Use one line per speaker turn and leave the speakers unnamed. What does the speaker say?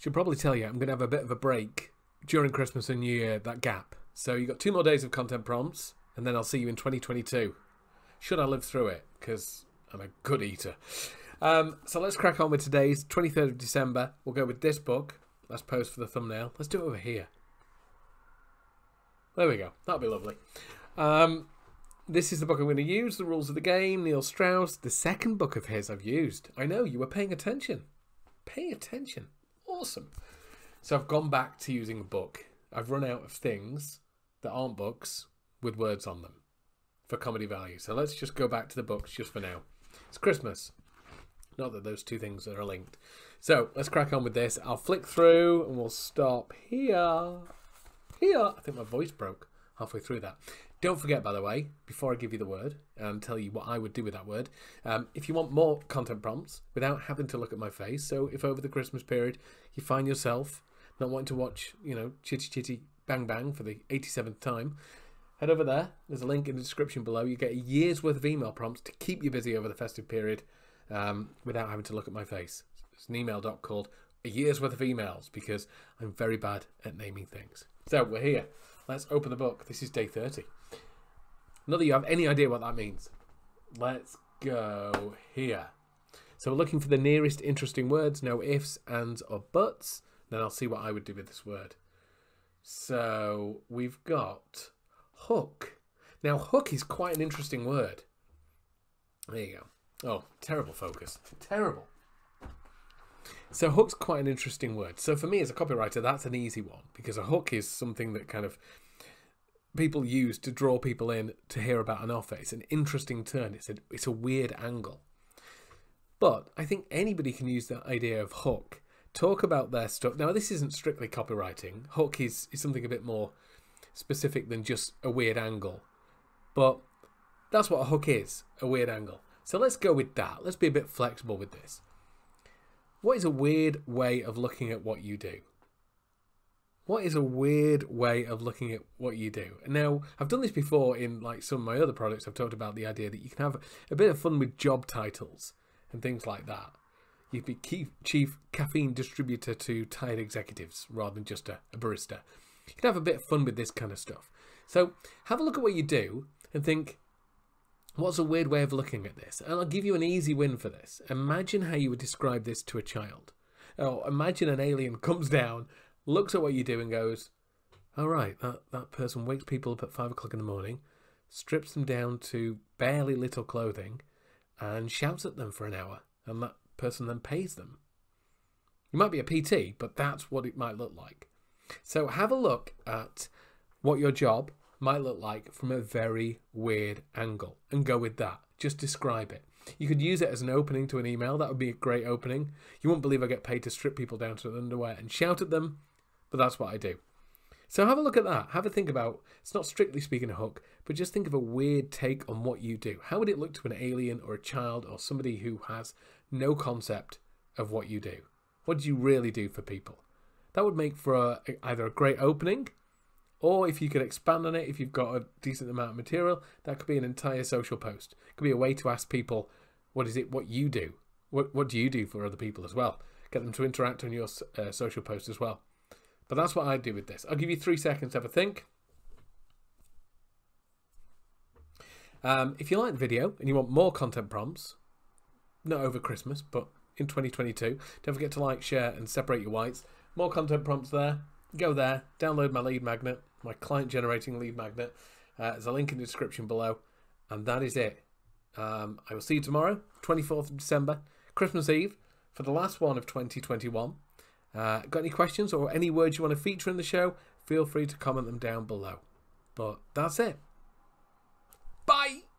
should probably tell you I'm going to have a bit of a break during Christmas and New Year, that gap. So you've got two more days of content prompts, and then I'll see you in 2022. Should I live through it? Because I'm a good eater. Um, so let's crack on with today's 23rd of December. We'll go with this book. Let's pose for the thumbnail. Let's do it over here. There we go. That'll be lovely. Um, this is the book I'm going to use, The Rules of the Game, Neil Strauss, the second book of his I've used. I know, you were paying attention. Pay attention. Awesome. So I've gone back to using a book. I've run out of things that aren't books with words on them for comedy value. So let's just go back to the books just for now. It's Christmas. Not that those two things are linked. So let's crack on with this. I'll flick through and we'll stop here. Here. I think my voice broke halfway through that. Don't forget, by the way, before I give you the word and tell you what I would do with that word, um, if you want more content prompts without having to look at my face, so if over the Christmas period you find yourself not wanting to watch, you know, Chitty Chitty Bang Bang for the 87th time, head over there. There's a link in the description below. You get a year's worth of email prompts to keep you busy over the festive period um, without having to look at my face. It's an email doc called A Year's Worth of Emails because I'm very bad at naming things. So we're here. Let's open the book. This is day 30. Not that you have any idea what that means. Let's go here. So we're looking for the nearest interesting words, no ifs, ands, or buts. Then I'll see what I would do with this word. So we've got hook. Now, hook is quite an interesting word. There you go. Oh, terrible focus. Terrible. So hook's quite an interesting word. So for me as a copywriter, that's an easy one because a hook is something that kind of people use to draw people in to hear about an offer. It's an interesting turn. It's a it's a weird angle. But I think anybody can use the idea of hook. Talk about their stuff. Now this isn't strictly copywriting. Hook is, is something a bit more specific than just a weird angle. But that's what a hook is, a weird angle. So let's go with that. Let's be a bit flexible with this. What is a weird way of looking at what you do? What is a weird way of looking at what you do? Now, I've done this before in like some of my other products. I've talked about the idea that you can have a bit of fun with job titles and things like that. You could be chief caffeine distributor to tired executives rather than just a, a barista. You can have a bit of fun with this kind of stuff. So have a look at what you do and think, what's a weird way of looking at this? And I'll give you an easy win for this. Imagine how you would describe this to a child. Oh, imagine an alien comes down, looks at what you do and goes, all right, that, that person wakes people up at five o'clock in the morning, strips them down to barely little clothing, and shouts at them for an hour, and that person then pays them. You might be a PT, but that's what it might look like. So have a look at what your job might look like from a very weird angle and go with that. Just describe it. You could use it as an opening to an email. That would be a great opening. You won't believe I get paid to strip people down to their underwear and shout at them, but that's what I do. So have a look at that. Have a think about, it's not strictly speaking a hook, but just think of a weird take on what you do. How would it look to an alien or a child or somebody who has no concept of what you do? What do you really do for people? That would make for a, either a great opening or if you could expand on it, if you've got a decent amount of material, that could be an entire social post. It could be a way to ask people, what is it, what you do? What, what do you do for other people as well? Get them to interact on your uh, social post as well. But that's what I do with this. I'll give you three seconds to have a think. Um, if you like the video and you want more content prompts, not over Christmas, but in 2022, don't forget to like, share, and separate your whites. More content prompts there. Go there, download my lead magnet, my client generating lead magnet. Uh, there's a link in the description below. And that is it. Um, I will see you tomorrow, 24th of December, Christmas Eve, for the last one of 2021. Uh, got any questions or any words you want to feature in the show? Feel free to comment them down below. But that's it. Bye!